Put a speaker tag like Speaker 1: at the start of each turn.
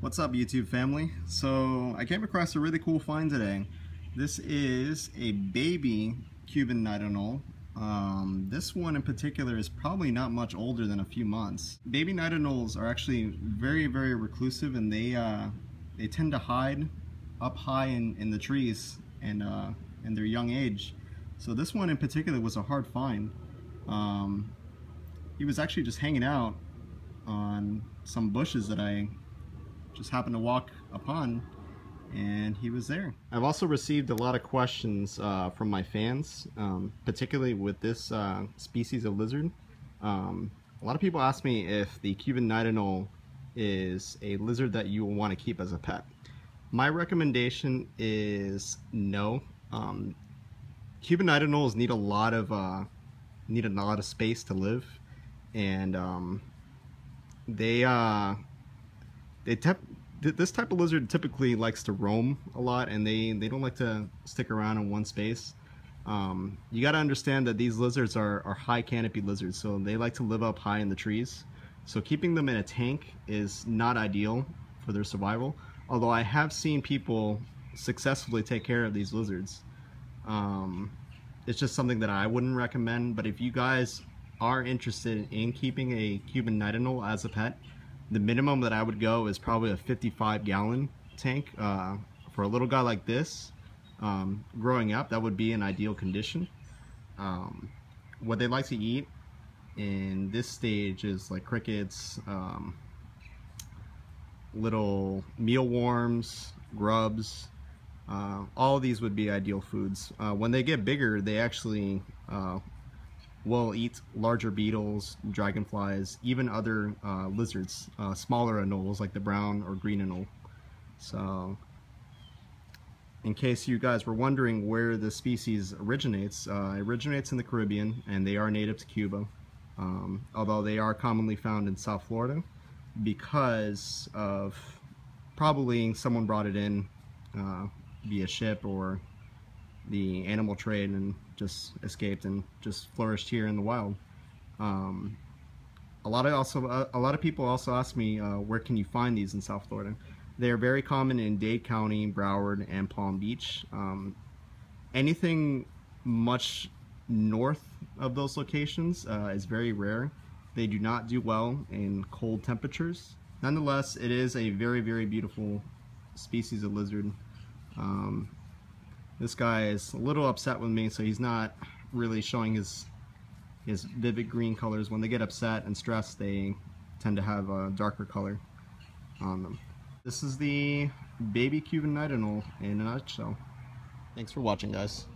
Speaker 1: What's up YouTube family? So I came across a really cool find today. This is a baby Cuban knight anole. Um, this one in particular is probably not much older than a few months. Baby knight anoles are actually very very reclusive and they uh, they tend to hide up high in, in the trees and uh, in their young age. So this one in particular was a hard find. Um, he was actually just hanging out on some bushes that I just happened to walk upon and he was there. I've also received a lot of questions uh, from my fans, um, particularly with this uh, species of lizard. Um, a lot of people ask me if the Cuban knight anole is a lizard that you will want to keep as a pet. My recommendation is no. Um, Cuban knight anoles need a lot of uh, need a lot of space to live, and um, they this type of lizard typically likes to roam a lot and they they don't like to stick around in one space. Um, you got to understand that these lizards are, are high canopy lizards so they like to live up high in the trees. So keeping them in a tank is not ideal for their survival although I have seen people successfully take care of these lizards. Um, it's just something that I wouldn't recommend but if you guys are interested in keeping a Cuban knight anole as a pet the minimum that I would go is probably a 55 gallon tank. Uh, for a little guy like this, um, growing up, that would be an ideal condition. Um, what they like to eat in this stage is like crickets, um, little mealworms, grubs. Uh, all these would be ideal foods. Uh, when they get bigger, they actually uh, will eat larger beetles, dragonflies, even other uh, lizards, uh, smaller anoles like the brown or green anole. So, in case you guys were wondering where the species originates, uh, it originates in the Caribbean and they are native to Cuba, um, although they are commonly found in South Florida because of probably someone brought it in uh, via ship or the animal trade and just escaped and just flourished here in the wild. Um, a lot of also uh, a lot of people also ask me uh, where can you find these in South Florida. They are very common in Dade County, Broward, and Palm Beach. Um, anything much north of those locations uh, is very rare. They do not do well in cold temperatures. Nonetheless, it is a very, very beautiful species of lizard. Um, this guy is a little upset with me, so he's not really showing his his vivid green colors. When they get upset and stressed, they tend to have a darker color on them. This is the baby Cuban knight anole in a nutshell. Thanks for watching, guys.